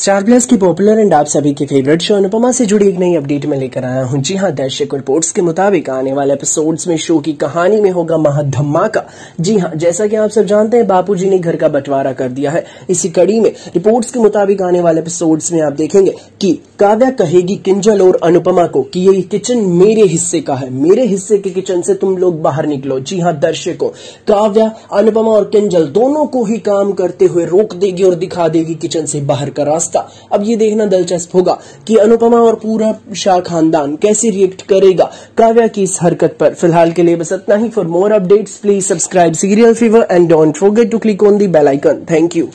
Star Plus की popular and आप सभी के फेवरेट शो अनुपमा से जुड़ी एक नई अपडेट में लेकर आया हूँ। जी हाँ, दर्शक रिपोर्ट्स के मुताबिक आने वाले एपिसोड्स में शो की कहानी में होगा महाधमाका। जी हाँ, जैसा कि आप सब जानते हैं, बापूजी ने घर का बंटवारा कर दिया है। इसी कड़ी में रिपोर्ट्स के मुताबिक आने वाले एपिसोड्स में आप देखेंगे कि काव्या कहेगी किंजल और अनुपमा को कि ये किचन मेरे हिस्से का है। मेरे हिस्से के किचन से तुम लोग बाहर निकलो। जी हाँ दर्शकों, काव्या, अनुपमा और किंजल दोनों को ही काम करते हुए रोक देगी और दिखा देगी किचन से बाहर का रास्ता। अब ये देखना दिलचस्प होगा कि अनुपमा और पूरा शाह खानदान कैसे रिएक्ट करेगा। काव्या की इस हरकत पर। फ़िलहाल के लिए बस इतना ही। For more updates please subscribe Serial Fever and don't forget to click on the bell icon thank you